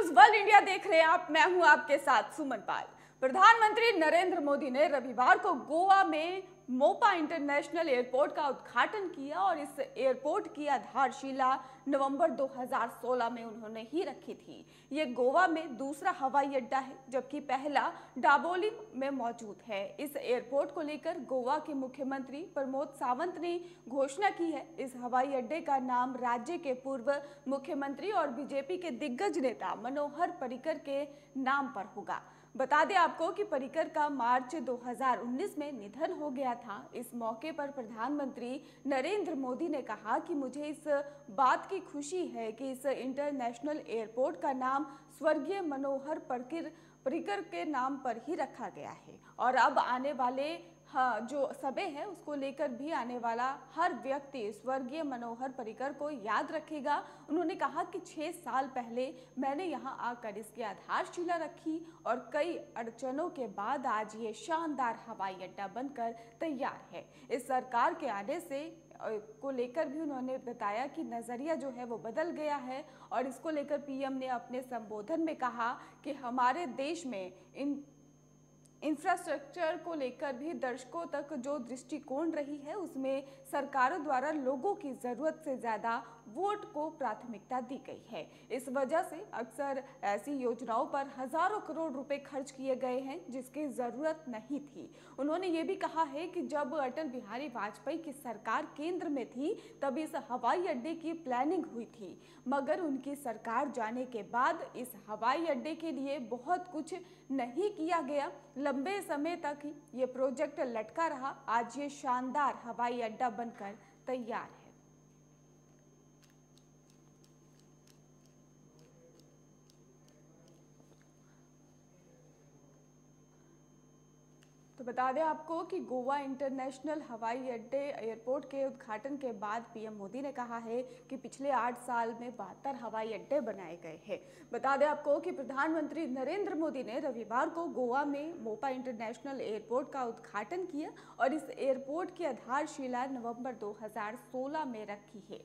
News world India देख रहे हैं आप, मैं हूँ आपके साथ सुमन पाल। प्रधानमंत्री नरेंद्र मोदी ने रविवार को गोवा में मोपा इंटरनेशनल एयरपोर्ट का उद्घाटन किया और इस एयरपोर्ट की आधारशिला नवंबर 2016 में उन्होंने ही रखी थी। ये गोवा में दूसरा हवाई अड्डा है, जबकि पहला डाबोली में मौजूद है। इस एयरपोर्ट को लेकर गोवा के मुख्यमंत्री प्रमोद सावंत ने घोषणा की है। इस हवाई अड्डे का नाम राज्य के पूर्व मुख्यमंत्री और बीजेपी के दिग्गज नेता मनोहर पर्रिकर के नाम पर होगा। बता दें आपको कि पर्रिकर का मार्च 2019 में निधन हो गया था। इस मौके पर प्रधानमंत्री नरेंद्र मोदी ने कहा कि मुझे इस बात की खुशी है कि इस इंटरनेशनल एयरपोर्ट का नाम स्वर्गीय मनोहर पर्रिकर पर्रिकर के नाम पर ही रखा गया है। और अब आने वाले हाँ जो समय है, उसको लेकर भी आने वाला हर व्यक्ति स्वर्गीय मनोहर पर्रिकर को याद रखेगा। उन्होंने कहा कि छः साल पहले मैंने यहाँ आकर इसकी आधारशिला रखी और कई अड़चनों के बाद आज ये शानदार हवाई अड्डा बनकर तैयार है। इस सरकार के आने से को लेकर भी उन्होंने बताया कि नज़रिया जो है वो बदल गया है और इसको लेकर पीएम ने अपने संबोधन में कहा कि हमारे देश में इन इंफ्रास्ट्रक्चर को लेकर भी दर्शकों तक जो दृष्टिकोण रही है, उसमें सरकारों द्वारा लोगों की ज़रूरत से ज़्यादा वोट को प्राथमिकता दी गई है। इस वजह से अक्सर ऐसी योजनाओं पर हज़ारों करोड़ रुपए खर्च किए गए हैं, जिसकी ज़रूरत नहीं थी। उन्होंने ये भी कहा है कि जब अटल बिहारी वाजपेयी की सरकार केंद्र में थी, तब इस हवाई अड्डे की प्लानिंग हुई थी। मगर उनकी सरकार जाने के बाद इस हवाई अड्डे के लिए बहुत कुछ नहीं किया गया। लंबे समय तक ये प्रोजेक्ट लटका रहा। आज ये शानदार हवाई अड्डा बनकर तैयार है। तो बता दें आपको कि गोवा इंटरनेशनल हवाई अड्डे एयरपोर्ट के उद्घाटन के बाद पीएम मोदी ने कहा है कि पिछले आठ साल में बहत्तर हवाई अड्डे बनाए गए हैं। बता दें आपको कि प्रधानमंत्री नरेंद्र मोदी ने रविवार को गोवा में मोपा इंटरनेशनल एयरपोर्ट का उद्घाटन किया और इस एयरपोर्ट की आधारशिला नवंबर 2016 में रखी है।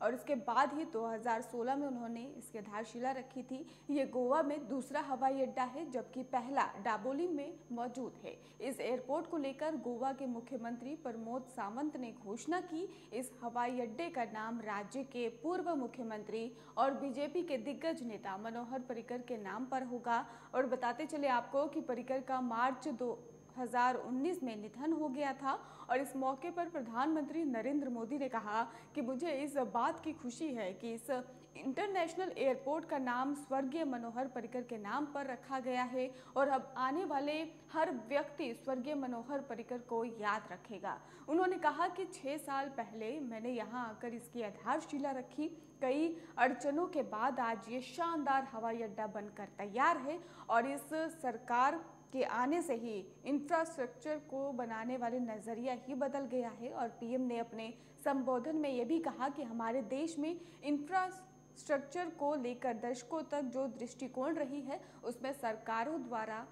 और इसके बाद ही 2016 में उन्होंने इसकी आधारशिला रखी थी। ये गोवा में दूसरा हवाई अड्डा है, जबकि पहला डाबोली में मौजूद है। इस एयरपोर्ट को लेकर गोवा के मुख्यमंत्री प्रमोद सावंत ने घोषणा की। इस हवाई अड्डे का नाम राज्य के पूर्व मुख्यमंत्री और बीजेपी के दिग्गज नेता मनोहर पर्रिकर के नाम पर होगा। और बताते चले आपको कि पर्रिकर का मार्च दो 2019 में निधन हो गया था और इस मौके पर प्रधानमंत्री नरेंद्र मोदी ने कहा कि मुझे इस बात की खुशी है कि इस इंटरनेशनल एयरपोर्ट का नाम स्वर्गीय मनोहर पर्रिकर के नाम पर रखा गया है और अब आने वाले हर व्यक्ति स्वर्गीय मनोहर पर्रिकर को याद रखेगा। उन्होंने कहा कि छः साल पहले मैंने यहाँ आकर इसकी आधारशिला रखी। कई अड़चनों के बाद आज ये शानदार हवाई अड्डा बनकर तैयार है और इस सरकार के आने से ही इंफ्रास्ट्रक्चर को बनाने वाले नज़रिया ही बदल गया है और पीएम ने अपने संबोधन में यह भी कहा कि हमारे देश में इंफ्रास्ट्रक्चर को लेकर दशकों तक जो दृष्टिकोण रही है, उसमें सरकारों द्वारा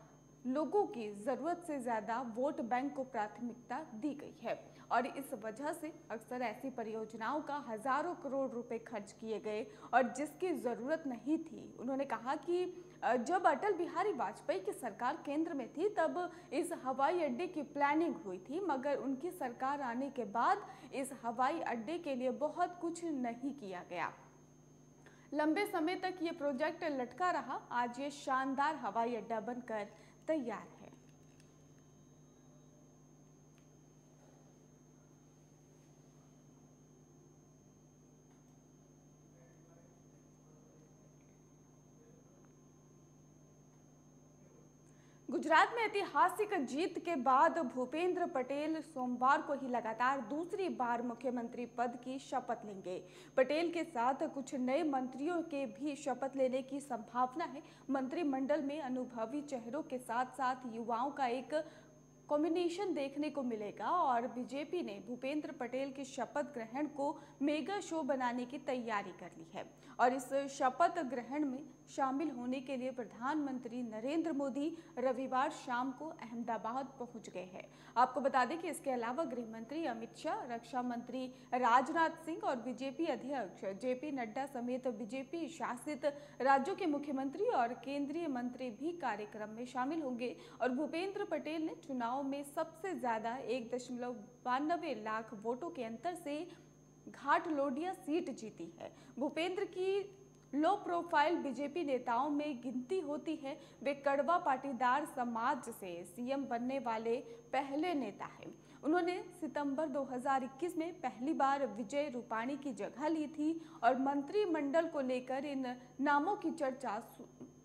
लोगों की ज़रूरत से ज़्यादा वोट बैंक को प्राथमिकता दी गई है। और इस वजह से अक्सर ऐसी परियोजनाओं का हज़ारों करोड़ रुपए खर्च किए गए और जिसकी ज़रूरत नहीं थी। उन्होंने कहा कि जब अटल बिहारी वाजपेयी की सरकार केंद्र में थी, तब इस हवाई अड्डे की प्लानिंग हुई थी, मगर उनकी सरकार आने के बाद इस हवाई अड्डे के लिए बहुत कुछ नहीं किया गया। लंबे समय तक ये प्रोजेक्ट लटका रहा, आज ये शानदार हवाई अड्डा बनकर तैयार है गुजरात में ऐतिहासिक जीत के बाद भूपेंद्र पटेल सोमवार को ही लगातार दूसरी बार मुख्यमंत्री पद की शपथ लेंगे। पटेल के साथ कुछ नए मंत्रियों के भी शपथ लेने की संभावना है। मंत्रिमंडल में अनुभवी चेहरों के साथ साथ युवाओं का एक कॉम्बिनेशन देखने को मिलेगा और बीजेपी ने भूपेंद्र पटेल के शपथ ग्रहण को मेगा शो बनाने की तैयारी कर ली है। और इस शपथ ग्रहण में शामिल होने के लिए प्रधानमंत्री नरेंद्र मोदी रविवार शाम को अहमदाबाद पहुँच गए हैं। आपको बता दें कि इसके अलावा गृह मंत्री अमित शाह, रक्षा मंत्री राजनाथ सिंह और बीजेपी अध्यक्ष जेपी नड्डा समेत बीजेपी शासित राज्यों के मुख्यमंत्री और केंद्रीय मंत्री भी कार्यक्रम में शामिल होंगे। और भूपेंद्र पटेल ने चुनाव में सबसे ज़्यादा एक दशमलव बानबे लाख वोटों के अंतर से घाट लोडिया सीट जीती है। भूपेंद्र की लो प्रोफ़ाइल बीजेपी नेताओं में गिनती होती है। वे कड़वा पाटीदार समाज से सीएम बनने वाले पहले नेता हैं। उन्होंने सितंबर 2021 में पहली बार विजय रूपाणी की जगह ली थी और मंत्रिमंडल को लेकर इन नामों की चर्चा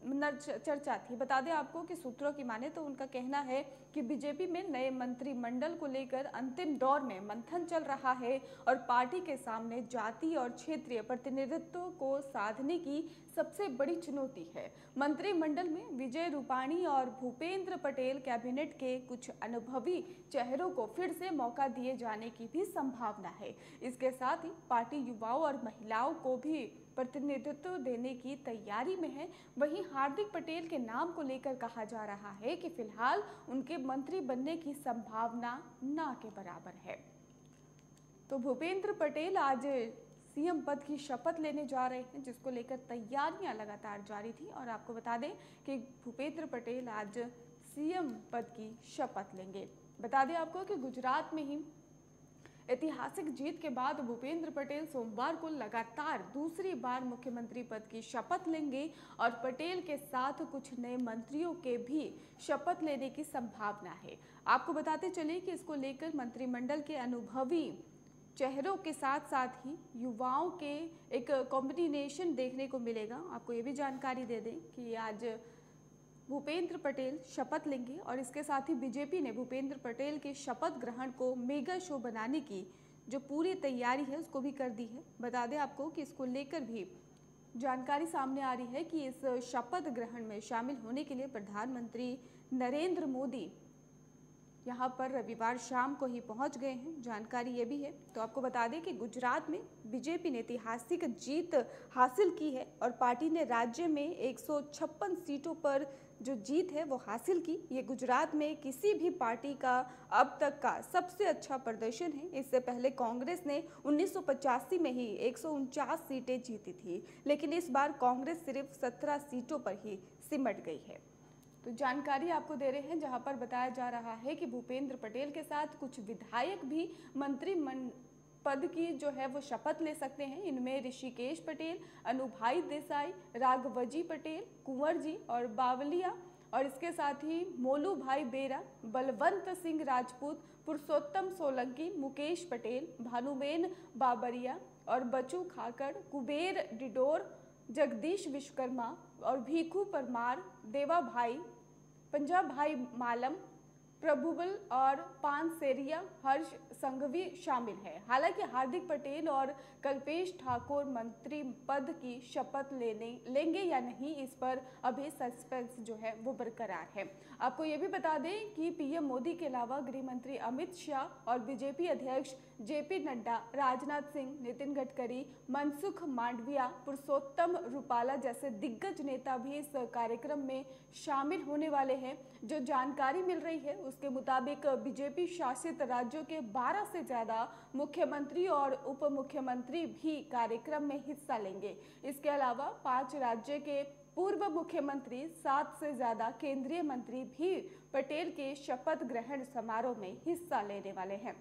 चर्चा थी। बता दें आपको कि सूत्रों की माने तो उनका कहना है कि बीजेपी में नए मंत्रिमंडल को लेकर अंतिम दौर में मंथन चल रहा है और पार्टी के सामने जाति और क्षेत्रीय प्रतिनिधित्व को साधने की सबसे बड़ी चुनौती है। मंत्रिमंडल में विजय रूपाणी और भूपेंद्र पटेल कैबिनेट के कुछ अनुभवी चेहरों को फिर से मौका दिए जाने की भी संभावना है। इसके साथ ही पार्टी युवाओं और महिलाओं को भी प्रतिनिधित्व देने की तैयारी में है। वहीं हार्दिक पटेल के नाम को लेकर कहा जा रहा है कि फ़िलहाल उनके मंत्री बनने की संभावना ना के बराबर है। तो भूपेंद्र पटेल आज सीएम पद की शपथ लेने जा रहे हैं, जिसको लेकर तैयारियाँ लगातार जारी थी। और आपको बता दें कि भूपेंद्र पटेल आज सीएम पद की शपथ लेंगे। बता दें आपको कि गुजरात में ही ऐतिहासिक जीत के बाद भूपेंद्र पटेल सोमवार को लगातार दूसरी बार मुख्यमंत्री पद की शपथ लेंगे और पटेल के साथ कुछ नए मंत्रियों के भी शपथ लेने की संभावना है। आपको बताते चले कि इसको लेकर मंत्रिमंडल के अनुभवी चेहरों के साथ साथ ही युवाओं के एक कॉम्बिनेशन देखने को मिलेगा। आपको ये भी जानकारी दे दें कि आज भूपेंद्र पटेल शपथ लेंगे और इसके साथ ही बीजेपी ने भूपेंद्र पटेल के शपथ ग्रहण को मेगा शो बनाने की जो पूरी तैयारी है, उसको भी कर दी है। बता दें आपको कि इसको लेकर भी जानकारी सामने आ रही है कि इस शपथ ग्रहण में शामिल होने के लिए प्रधानमंत्री नरेंद्र मोदी यहाँ पर रविवार शाम को ही पहुँच गए हैं। जानकारी ये भी है। तो आपको बता दें कि गुजरात में बीजेपी ने ऐतिहासिक जीत हासिल की है और पार्टी ने राज्य में एक सौ छप्पन सीटों पर जो जीत है वो हासिल की। ये गुजरात में किसी भी पार्टी का अब तक का सबसे अच्छा प्रदर्शन है। इससे पहले कांग्रेस ने उन्नीस में ही एक सौ उनचास सीटें जीती थी, लेकिन इस बार कांग्रेस सिर्फ़ 17 सीटों पर ही सिमट गई है। तो जानकारी आपको दे रहे हैं, जहाँ पर बताया जा रहा है कि भूपेंद्र पटेल के साथ कुछ विधायक भी मंत्री पद की जो है वो शपथ ले सकते हैं। इनमें ऋषिकेश पटेल, अनुभाई देसाई, राघवजी पटेल कुंवर जी और बावलिया और इसके साथ ही मोलू भाई बेरा, बलवंत सिंह राजपूत, पुरुषोत्तम सोलंकी, मुकेश पटेल, भानुबेन बाबरिया और बचू खाकर कुबेर डिडोर, जगदीश विश्वकर्मा और भीखू परमार देवा भाई पंजाब भाई मालम, प्रभुबल और पानसेरिया, हर्ष संघवी शामिल है। हालाँकि हार्दिक पटेल और कल्पेश ठाकुर मंत्री पद की शपथ लेने, लेंगे या नहीं, इस पर अभी सस्पेंस जो है वो बरकरार है। आपको ये भी बता दें कि पीएम मोदी के अलावा गृह मंत्री अमित शाह और बीजेपी अध्यक्ष जेपी नड्डा, राजनाथ सिंह, नितिन गडकरी, मनसुख मांडविया, पुरुषोत्तम रूपाला जैसे दिग्गज नेता भी इस कार्यक्रम में शामिल होने वाले हैं। जो जानकारी मिल रही है, उसके मुताबिक बीजेपी शासित राज्यों के 12 से ज़्यादा मुख्यमंत्री और उप मुख्यमंत्री भी कार्यक्रम में हिस्सा लेंगे। इसके अलावा पाँच राज्य के पूर्व मुख्यमंत्री, सात से ज़्यादा केंद्रीय मंत्री भी पटेल के शपथ ग्रहण समारोह में हिस्सा लेने वाले हैं।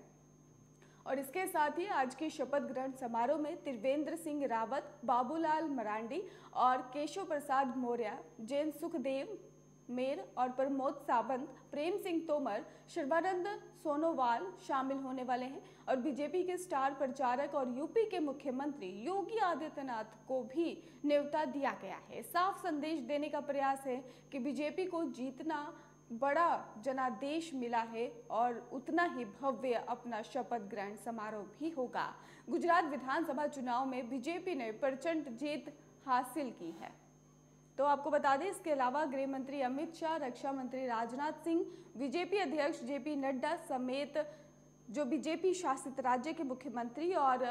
और इसके साथ ही आज की शपथ ग्रहण समारोह में त्रिवेंद्र सिंह रावत, बाबूलाल मरांडी और केशव प्रसाद मौर्य, जैन सुखदेव मेर और प्रमोद सावंत, प्रेम सिंह तोमर शिवानंद सोनोवाल शामिल होने वाले हैं और बीजेपी के स्टार प्रचारक और यूपी के मुख्यमंत्री योगी आदित्यनाथ को भी न्योता दिया गया है। साफ़ संदेश देने का प्रयास है कि बीजेपी को जीतना बड़ा जनादेश मिला है और उतना ही भव्य अपना शपथ ग्रहण समारोह भी होगा। गुजरात विधानसभा चुनाव में बीजेपी ने प्रचंड जीत हासिल की है। तो आपको बता दें, इसके अलावा गृह मंत्री अमित शाह, रक्षा मंत्री राजनाथ सिंह, बीजेपी अध्यक्ष जेपी नड्डा समेत जो बीजेपी शासित राज्य के मुख्यमंत्री और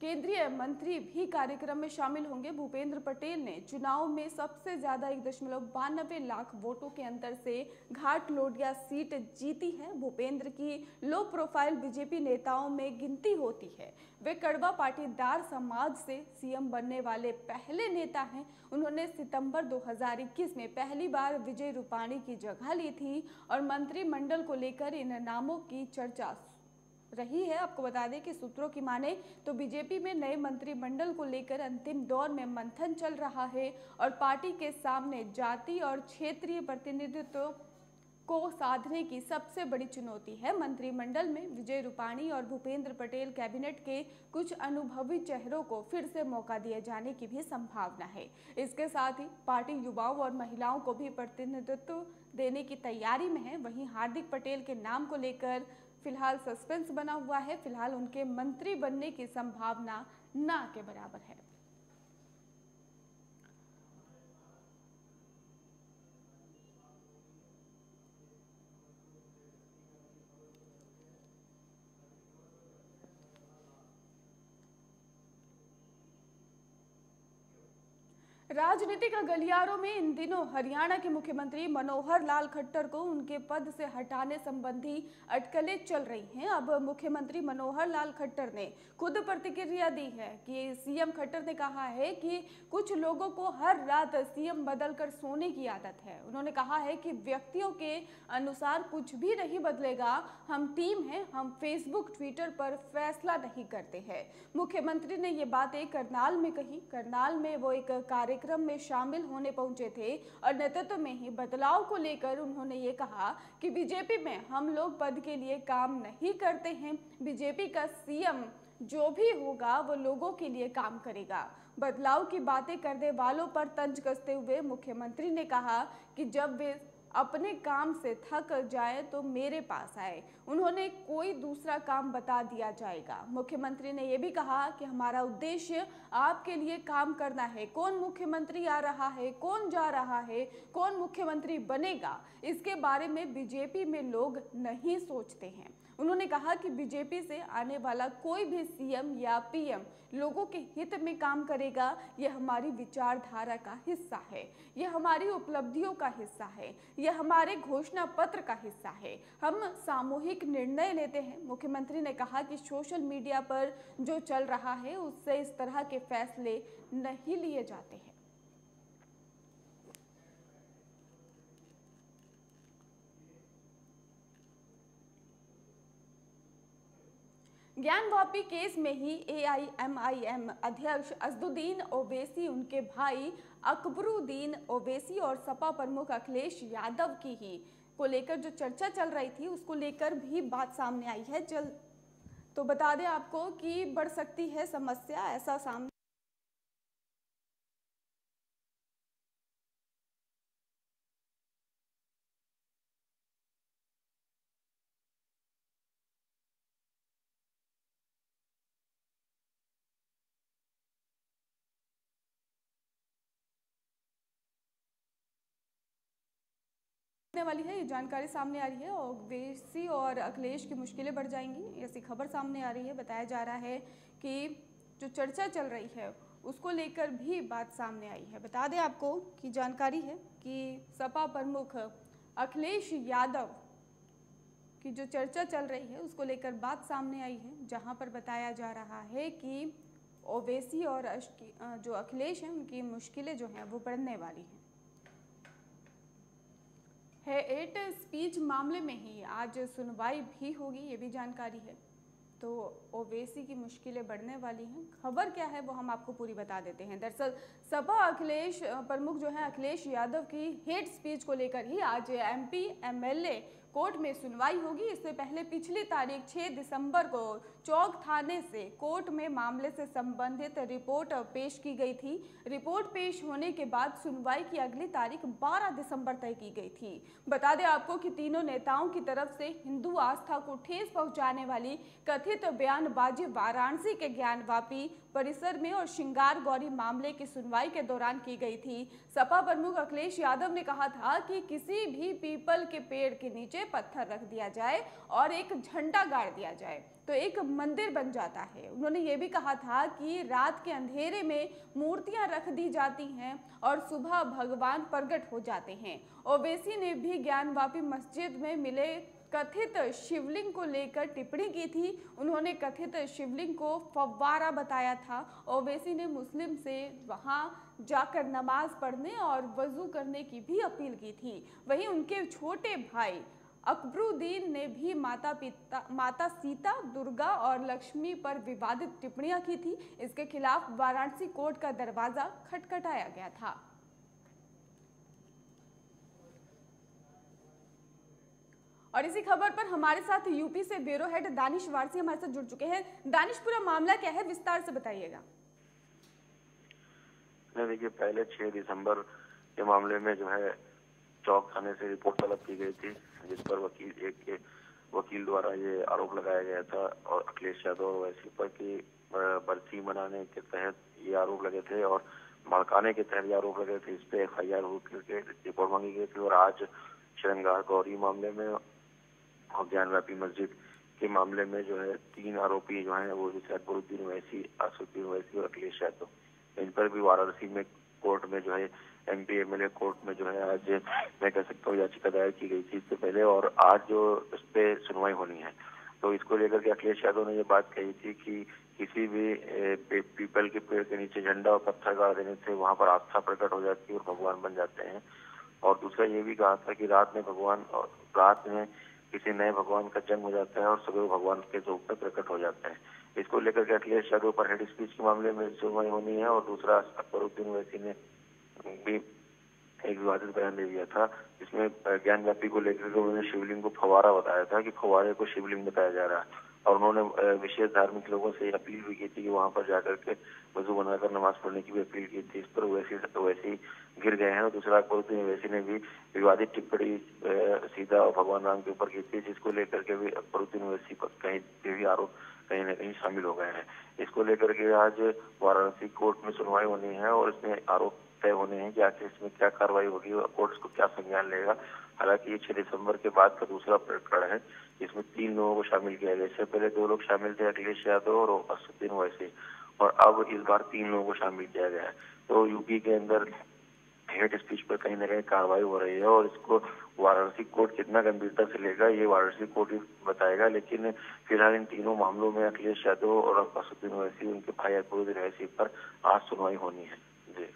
केंद्रीय मंत्री भी कार्यक्रम में शामिल होंगे। भूपेंद्र पटेल ने चुनाव में सबसे ज़्यादा एक दशमलव बानबे लाख वोटों के अंतर से घाट लोडिया सीट जीती है। भूपेंद्र की लो प्रोफ़ाइल बीजेपी नेताओं में गिनती होती है। वे कड़वा पाटीदार समाज से सीएम बनने वाले पहले नेता हैं। उन्होंने सितंबर 2021 में पहली बार विजय रूपाणी की जगह ली थी और मंत्रिमंडल को लेकर इन नामों की चर्चा रही है। आपको बता दें कि सूत्रों की माने तो बीजेपी में नए मंत्रिमंडल को लेकर अंतिम दौर में मंथन चल रहा है और पार्टी के सामने जाति और क्षेत्रीय प्रतिनिधित्व को साधने की सबसे बड़ी चुनौती है। मंत्रिमंडल में विजय रूपाणी और भूपेंद्र पटेल कैबिनेट के कुछ अनुभवी चेहरों को फिर से मौका दिए जाने की भी संभावना है। इसके साथ ही पार्टी युवाओं और महिलाओं को भी प्रतिनिधित्व देने की तैयारी में है। वहीं हार्दिक पटेल के नाम को लेकर फ़िलहाल सस्पेंस बना हुआ है। फ़िलहाल उनके मंत्री बनने की संभावना ना के बराबर है। राजनीतिक गलियारों में इन दिनों हरियाणा के मुख्यमंत्री मनोहर लाल खट्टर को उनके पद से हटाने संबंधी अटकलें चल रही हैं। अब मुख्यमंत्री मनोहर लाल खट्टर ने खुद प्रतिक्रिया दी है कि सीएम खट्टर ने कहा है कि कुछ लोगों को हर रात सीएम बदलकर सोने की आदत है। उन्होंने कहा है कि व्यक्तियों के अनुसार कुछ भी नहीं बदलेगा। हम टीम हैं, हम फेसबुक, ट्विटर पर फैसला नहीं करते हैं। मुख्यमंत्री ने ये बातें करनाल में कही। करनाल में वो एक कार्य कार्यक्रम में शामिल होने पहुँचे थे और नेतृत्व में ही बदलाव को लेकर उन्होंने ये कहा कि बीजेपी में हम लोग पद के लिए काम नहीं करते हैं। बीजेपी का सीएम जो भी होगा, वो लोगों के लिए काम करेगा। बदलाव की बातें करने वालों पर तंज कसते हुए मुख्यमंत्री ने कहा कि जब वे अपने काम से थक जाए तो मेरे पास आए। उन्होंने कोई दूसरा काम बता दिया जाएगा। मुख्यमंत्री ने यह भी कहा कि हमारा उद्देश्य आपके लिए काम करना है। कौन मुख्यमंत्री आ रहा है, कौन जा रहा है, कौन मुख्यमंत्री बनेगा, इसके बारे में बीजेपी में लोग नहीं सोचते हैं। उन्होंने कहा कि बीजेपी से आने वाला कोई भी सीएम या पीएम लोगों के हित में काम करेगा। यह हमारी विचारधारा का हिस्सा है। यह हमारी उपलब्धियों का हिस्सा है। यह हमारे घोषणा पत्र का हिस्सा है। हम सामूहिक निर्णय लेते हैं। मुख्यमंत्री ने कहा कि सोशल मीडिया पर जो चल रहा है, उससे इस तरह के फैसले नहीं लिए जाते हैं। ज्ञान वापी केस में ही एआईएमआईएम अध्यक्ष अजदुद्दीन ओवैसी, उनके भाई अकबरुद्दीन ओवैसी और सपा प्रमुख अखिलेश यादव की ही। को लेकर जो चर्चा चल रही थी, उसको लेकर भी बात सामने आई है। जल्द तो बता दें आपको कि बढ़ सकती है समस्या, ऐसा सामने वाली है, ये जानकारी सामने आ रही है और वेसी और अखिलेश की मुश्किलें बढ़ जाएँगी। ऐसी खबर सामने आ रही है, बताया जा रहा है कि जो चर्चा चल रही है, उसको लेकर भी बात सामने आई है। बता दें आपको कि जानकारी है कि सपा प्रमुख अखिलेश यादव की जो चर्चा चल रही है, उसको लेकर बात सामने आई है, जहाँ पर बताया जा रहा है कि ओवैसी और जो अखिलेश हैं, उनकी मुश्किलें जो हैं, वो बढ़ने वाली हैं। है, एट स्पीच मामले में ही आज सुनवाई भी होगी, ये भी जानकारी है। तो ओवैसी की मुश्किलें बढ़ने वाली हैं। खबर क्या है, वो हम आपको पूरी बता देते हैं। दरअसल, सपा अखिलेश, प्रमुख जो है, अखिलेश यादव की हेट स्पीच को लेकर ही आज एमपी, एमएलए कोर्ट में सुनवाई होगी। इससे पहले पिछली तारीख 6 दिसंबर को चौक थाने से कोर्ट में मामले से संबंधित रिपोर्ट पेश की गई थी। रिपोर्ट पेश होने के बाद सुनवाई की अगली तारीख 12 दिसंबर तय की गई थी। बता दें आपको कि तीनों नेताओं की तरफ़ से हिंदू आस्था को ठेस पहुँचाने वाली कथित बयानबाजी वाराणसी के ज्ञानवापी परिसर में और श्रृंगार गौरी मामले की सुनवाई के दौरान की गई थी। सपा प्रमुख अखिलेश यादव ने कहा था कि किसी भी पीपल के पेड़ के नीचे पत्थर रख दिया जाए और एक झंडा गाड़ दिया जाए तो एक मंदिर बन जाता है। उन्होंने ये भी कहा था कि रात के अंधेरे में मूर्तियाँ रख दी जाती हैं और सुबह भगवान प्रकट हो जाते हैं। ओवैसी ने भी ज्ञानवापी मस्जिद में मिले कथित शिवलिंग को लेकर टिप्पणी की थी। उन्होंने कथित शिवलिंग को फव्वारा बताया था। ओवैसी ने मुस्लिम से वहाँ जाकर नमाज़ पढ़ने और वज़ू करने की भी अपील की थी। वहीं उनके छोटे भाई अकबरुद्दीन ने भी माता पिता, माता सीता, दुर्गा और लक्ष्मी पर विवादित टिप्पणियाँ की थी। इसके खिलाफ वाराणसी कोर्ट का दरवाज़ा खटखटाया गया था। और इसी खबर पर हमारे साथ यूपी से ब्यूरो हेड दानिश वारसी हमारे साथ जुड़ चुके हैं। दानिश, पूरा मामला क्या है? विस्तार से बताइएगा। देखिए, पहले 6 दिसंबर के मामले में जो है चौक थाने से रिपोर्ट तलब की गई थी। जिस पर वकील, एक के वकील द्वारा ये आरोप लगाया गया था और अखिलेश यादव और वैसी पर की बर्सी मनाने के तहत ये आरोप लगे थे और मड़काने के तहत ये आरोप लगे थे। इस पे एफ़ आई आर रिपोर्ट मांगी गई थी और आज श्रृंगार गौरी मामले में और ज्ञानव्यापी मस्जिद के मामले में जो है तीन आरोपी जो है, वो सैदपुरुद्दीन वैसी असुद्दीन वैसी और अखिलेश यादव। इन पर भी वाराणसी में कोर्ट में जो है एम पी एम कोर्ट में जो है, आज मैं कह सकता हूँ, याचिका दायर की गई थी इससे पहले और आज जो इस पे सुनवाई होनी है। तो इसको लेकर के अखिलेश यादव ने ये बात कही थी कि किसी भी पीपल के पेड़ के नीचे झंडा और पत्थर गाड़ देने से वहाँ पर आस्था प्रकट हो जाती है और भगवान बन जाते हैं। और दूसरा ये भी कहा था कि रात में भगवान रात में किसी नए भगवान का जन्म हो जाता है और सदैव भगवान के रूप में प्रकट हो जाते है। इसको लेकर के अखिलेश यादव पर हेड स्पीच के मामले में सुनवाई होनी है और दूसरा अकबरुद्दीन वैसी ने भी एक विवादित बयान दे दिया था, जिसमें ज्ञान व्यापी को लेकर उन्होंने शिवलिंग को फवारा बताया था कि फवारे को शिवलिंग बताया जा रहा है और उन्होंने विशेष धार्मिक लोगों से अपील भी की थी कि वहाँ पर जाकर के वज़ू बनाकर नमाज़ पढ़ने की भी अपील की थी। इस पर वैसे वैसे ही गिर गए हैं। और दूसरा अकबरुद्दीन वैसी ने भी विवादित टिप्पणी सीधा और भगवान राम के ऊपर की थी, जिसको लेकर के भी अकबरुद्दीन वैसी पर कहीं भी आरोप कहीं न कहीं शामिल हो गए हैं। इसको लेकर के आज वाराणसी कोर्ट में सुनवाई होनी है और इसमें आरोप तय होने हैं कि आखिर इसमें क्या कार्रवाई होगी और कोर्ट इसको क्या संज्ञान लेगा। हालाँकि ये छह दिसंबर के बाद का दूसरा प्रकरण है। इसमें तीन लोगों को शामिल किया गया। इससे पहले दो लोग शामिल थे, अखिलेश यादव और असुद्दीन वैसे और अब इस बार तीन लोगों को शामिल किया गया है। तो यूपी के अंदर हेड स्पीच पर कहीं ना कहीं कार्रवाई हो रही है और इसको वाराणसी कोर्ट कितना गंभीरता से लेगा, ये वाराणसी कोर्ट ही बताएगा। लेकिन फ़िलहाल इन तीनों मामलों में अखिलेश यादव और असुद्दीन वैसी उनके भाई अकबरुद्दीन वैसी पर आज सुनवाई होनी है। जी।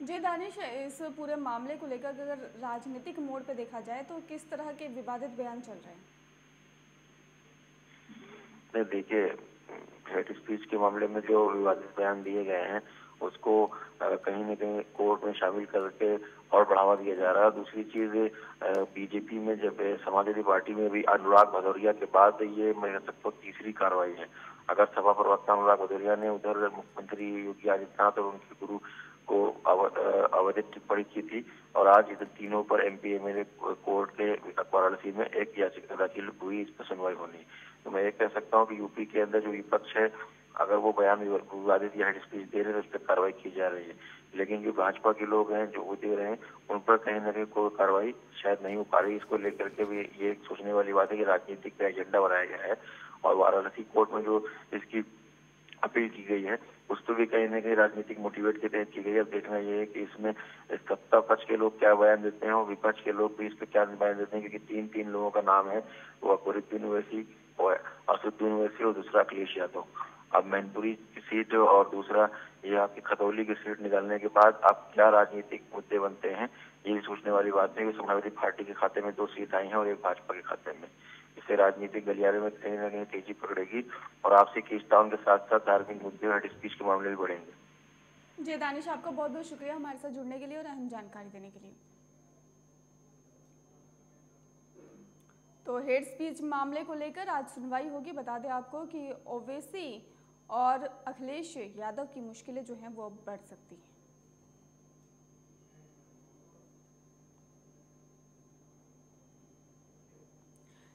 जी दानिश, इस पूरे मामले को लेकर अगर राजनीतिक मोड़ पे देखा जाए तो किस तरह के विवादित बयान चल रहे हैं? देखिए हेड स्पीच के मामले में जो विवादित बयान दिए गए हैं, उसको कहीं ना कहीं कोर्ट में शामिल करके और बढ़ावा दिया जा रहा है। दूसरी चीज़ बीजेपी में जब समाजवादी पार्टी में भी अनुराग भदौरिया के बाद ये मैं कह सकता तीसरी कार्रवाई है। अगर सभा प्रवक्ता अनुराग भदौरिया ने उधर मुख्यमंत्री योगी आदित्यनाथ और उनके गुरु को अवधित टिप्पणी की थी और आज इधर तीनों पर M P M L court के वाराणसी में एक याचिका दाखिल हुई, इस पर सुनवाई होनी। तो मैं ये कह सकता हूँ कि यूपी के अंदर जो विपक्ष है, अगर वो बयान विवादित या स्पीच दे रहे हैं तो उस पर कार्रवाई की जा रही है। लेकिन जो भाजपा के लोग हैं, जो वो दे रहे हैं, उन पर कहीं ना कहीं कोई कार्रवाई शायद नहीं हो पा रही इसको लेकर के भी ये सोचने वाली बात है कि राजनीतिक का एजेंडा बनाया गया है और वाराणसी कोर्ट में जो इसकी अपील की गई है, उस पर भी कहीं ना कहीं राजनीतिक मोटिवेट के तहत की गई है। अब देखना ये है कि इसमें सत्ता पक्ष के लोग क्या बयान देते हैं और विपक्ष के लोग भी इस पर क्या बयान देते हैं, क्योंकि तीन तीन लोगों का नाम है, वो अकबरुद्दीन ओवैसी और असुद्दीन ओवैसी और दूसरा अखिलेश यादव। अब मैनपुरी की सीट और दूसरा ये आपकी खतौली की सीट निकालने के बाद अब क्या राजनीतिक मुद्दे बनते हैं ये सोचने वाली बात है कि समाजवादी पार्टी के खाते में दो सीट आई हैं और एक भाजपा के खाते में। इससे राजनीतिक गलियारे में कहीं ना कहीं तेज़ी पकड़ेगी और आपसी खींचतान के साथ साथ धार्मिक मुद्दे और स्पीच के मामले भी बढ़ेंगे। जी, दानिश, आपका बहुत बहुत शुक्रिया हमारे साथ जुड़ने के लिए और अहम जानकारी देने के लिए। तो हेड स्पीच मामले को लेकर आज सुनवाई होगी। बता दें आपको कि ओवैसी और अखिलेश यादव की मुश्किलें जो हैं वो बढ़ सकती हैं।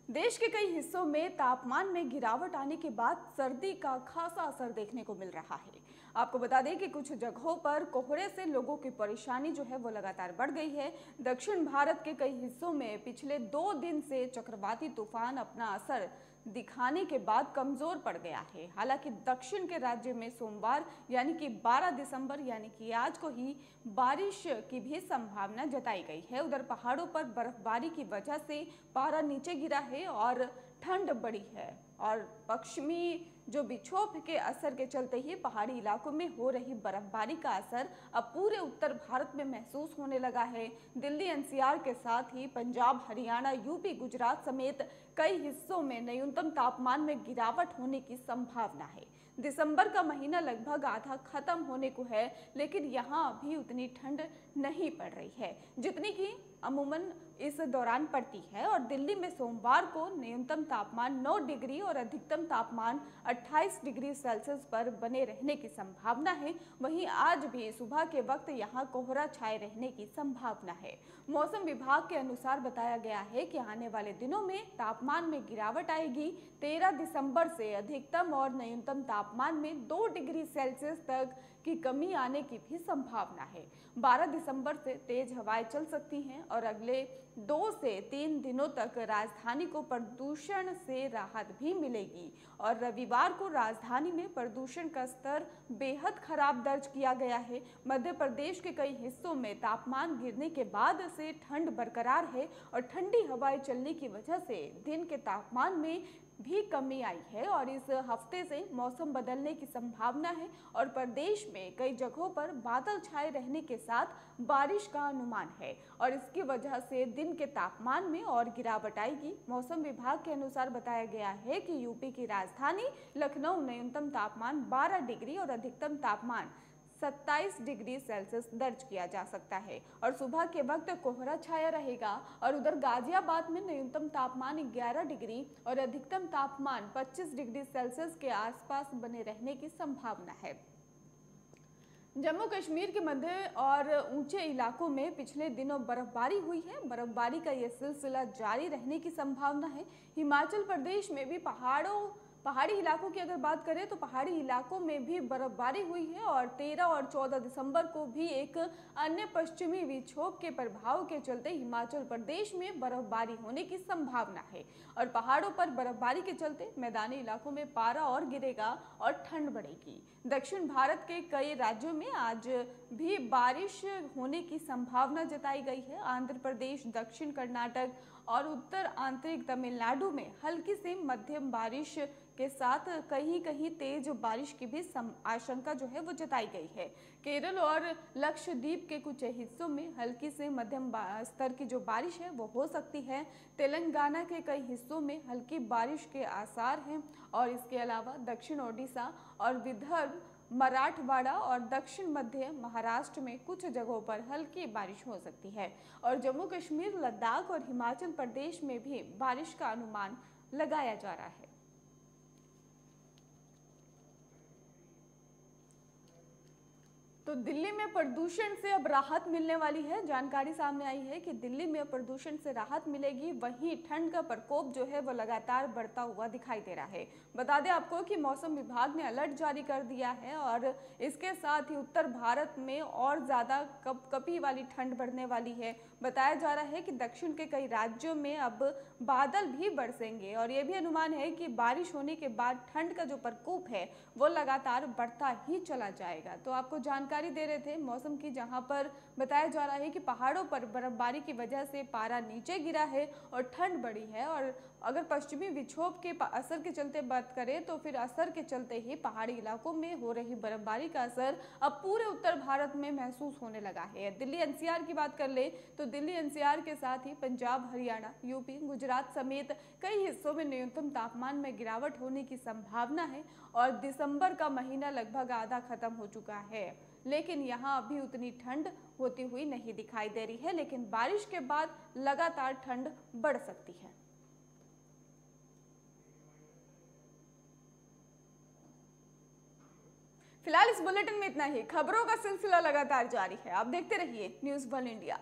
देश के कई हिस्सों में तापमान में गिरावट आने के बाद सर्दी का खासा असर देखने को मिल रहा है। आपको बता दें कि कुछ जगहों पर कोहरे से लोगों की परेशानी जो है वो लगातार बढ़ गई है। दक्षिण भारत के कई हिस्सों में पिछले दो दिन से चक्रवाती तूफ़ान अपना असर दिखाने के बाद कमज़ोर पड़ गया है। हालाँकि दक्षिण के राज्य में सोमवार, यानी कि 12 दिसंबर, यानी कि आज को ही बारिश की भी संभावना जताई गई है। उधर पहाड़ों पर बर्फबारी की वजह से पारा नीचे गिरा है और ठंड बढ़ी है और पश्चिमी जो विक्षोभ के असर के चलते ही पहाड़ी इलाकों में हो रही बर्फबारी का असर अब पूरे उत्तर भारत में महसूस होने लगा है। दिल्ली, एनसीआर के साथ ही पंजाब, हरियाणा, यूपी, गुजरात समेत कई हिस्सों में न्यूनतम तापमान में गिरावट होने की संभावना है। दिसंबर का महीना लगभग आधा खत्म होने को है, लेकिन यहाँ अभी उतनी ठंड नहीं पड़ रही है। जितनी की अमूमन इस दौरान पड़ती है और दिल्ली में सोमवार को न्यूनतम तापमान 9 डिग्री और अधिकतम तापमान 28 डिग्री सेल्सियस पर बने रहने की संभावना है। वहीं आज भी सुबह के वक्त यहाँ कोहरा छाए रहने की संभावना है। मौसम विभाग के अनुसार बताया गया है कि आने वाले दिनों में तापमान में गिरावट आएगी। 13 दिसंबर से अधिकतम और न्यूनतम तापमान में 2 डिग्री सेल्सियस तक की कमी आने की भी संभावना है। 12 दिसंबर से तेज हवाएँ चल सकती हैं और अगले दो से तीन दिनों तक राजधानी को प्रदूषण से राहत भी मिलेगी और रविवार को राजधानी में प्रदूषण का स्तर बेहद खराब दर्ज किया गया है। मध्य प्रदेश के कई हिस्सों में तापमान गिरने के बाद से ठंड बरकरार है और ठंडी हवाएँ चलने की वजह से दिन के तापमान में भी कमी आई है और इस हफ़्ते से मौसम बदलने की संभावना है और प्रदेश में कई जगहों पर बादल छाए रहने के साथ बारिश का अनुमान है और इसकी वजह से दिन के तापमान में और गिरावट आएगी। मौसम विभाग के अनुसार बताया गया है कि यूपी की राजधानी लखनऊ न्यूनतम तापमान 12 डिग्री और अधिकतम तापमान 27 डिग्री सेल्सियस दर्ज किया जा सकता है। और सुबह के वक्त कोहरा छाया रहेगा और उधर गाजियाबाद में न्यूनतम तापमान 11 डिग्री और अधिकतम तापमान 25 डिग्री सेल्सियस के आसपास बने रहने की संभावना है। जम्मू कश्मीर के मध्य और ऊँचे इलाकों में पिछले दिनों बर्फबारी हुई है। बर्फबारी का यह सिलसिला जारी रहने की संभावना है। हिमाचल प्रदेश में भी पहाड़ों पहाड़ी इलाकों की अगर बात करें तो पहाड़ी इलाकों में भी बर्फबारी हुई है और 13 और 14 दिसंबर को भी एक अन्य पश्चिमी विक्षोभ के प्रभाव के चलते हिमाचल प्रदेश में बर्फबारी होने की संभावना है। और पहाड़ों पर बर्फबारी के चलते मैदानी इलाकों में पारा और गिरेगा और ठंड बढ़ेगी। दक्षिण भारत के कई राज्यों में आज भी बारिश होने की संभावना जताई गई है। आंध्र प्रदेश, दक्षिण कर्नाटक और उत्तर आंतरिक तमिलनाडु में हल्की से मध्यम बारिश के साथ कहीं कहीं तेज बारिश की भी आशंका जो है वो जताई गई है। केरल और लक्षद्वीप के कुछ हिस्सों में हल्की से मध्यम स्तर की जो बारिश है वो हो सकती है। तेलंगाना के कई हिस्सों में हल्की बारिश के आसार हैं और इसके अलावा दक्षिण ओडिशा और विदर्भ मराठवाड़ा और दक्षिण मध्य महाराष्ट्र में कुछ जगहों पर हल्की बारिश हो सकती है। और जम्मू कश्मीर, लद्दाख और हिमाचल प्रदेश में भी बारिश का अनुमान लगाया जा रहा है। तो दिल्ली में प्रदूषण से अब राहत मिलने वाली है। जानकारी सामने आई है कि दिल्ली में प्रदूषण से राहत मिलेगी, वहीं ठंड का प्रकोप जो है वो लगातार बढ़ता हुआ दिखाई दे रहा है। बता दें आपको कि मौसम विभाग ने अलर्ट जारी कर दिया है और इसके साथ ही उत्तर भारत में और ज़्यादा कप, कपी वाली ठंड बढ़ने वाली है। बताया जा रहा है कि दक्षिण के कई राज्यों में अब बादल भी बरसेंगे और ये भी अनुमान है कि बारिश होने के बाद ठंड का जो प्रकोप है वो लगातार बढ़ता ही चला जाएगा। तो आपको जानकारी दे रहे थे मौसम की, जहाँ पर बताया जा रहा है कि पहाड़ों पर बर्फबारी की वजह से पारा नीचे गिरा है और ठंड बढ़ी है। और अगर पश्चिमी विक्षोभ के असर के चलते बात करें तो फिर असर के चलते ही पहाड़ी इलाकों में हो रही बर्फबारी का असर अब पूरे उत्तर भारत में महसूस होने लगा है। दिल्ली एनसीआर की बात कर ले तो दिल्ली एनसीआर के साथ ही पंजाब, हरियाणा, यूपी, गुजरात समेत कई हिस्सों में न्यूनतम तापमान में गिरावट होने की संभावना है और दिसंबर का महीना लगभग आधा खत्म हो चुका है। लेकिन यहाँ अभी उतनी ठंड होती हुई नहीं दिखाई दे रही है, लेकिन बारिश के बाद लगातार ठंड बढ़ सकती है। फ़िलहाल इस बुलेटिन में इतना ही। खबरों का सिलसिला लगातार जारी है। आप देखते रहिए न्यूज़ वन इंडिया।